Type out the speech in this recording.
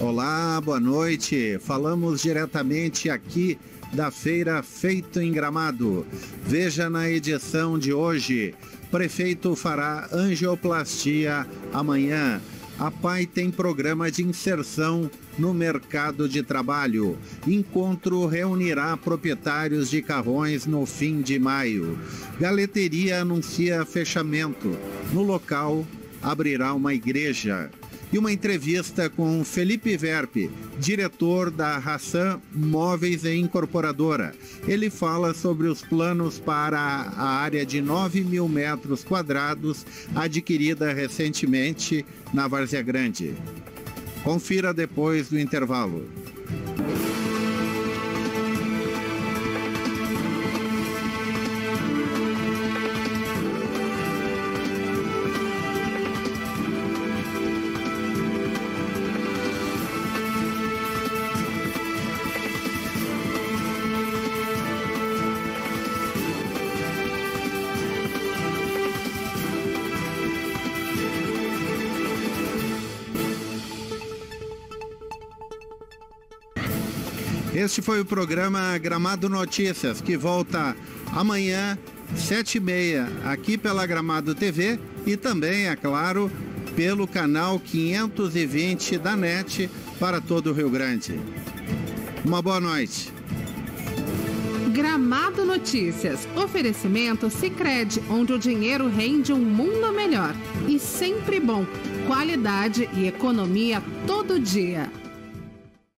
Olá, boa noite. Falamos diretamente aqui da feira Feito em Gramado. Veja na edição de hoje. Prefeito fará angioplastia amanhã. A PAI tem programa de inserção no mercado de trabalho. Encontro reunirá proprietários de carrões no fim de maio. Galeteria anuncia fechamento. No local, abrirá uma igreja e uma entrevista com Felipe Verpe, diretor da Raçã Móveis e Incorporadora. Ele fala sobre os planos para a área de 9 mil metros quadrados adquirida recentemente na Várzea Grande. Confira depois do intervalo. Este foi o programa Gramado Notícias, que volta amanhã, sete e meia, aqui pela Gramado TV e também, é claro, pelo canal 520 da NET para todo o Rio Grande. Uma boa noite. Gramado Notícias. Oferecimento Sicredi, onde o dinheiro rende um mundo melhor. E sempre bom. Qualidade e economia todo dia.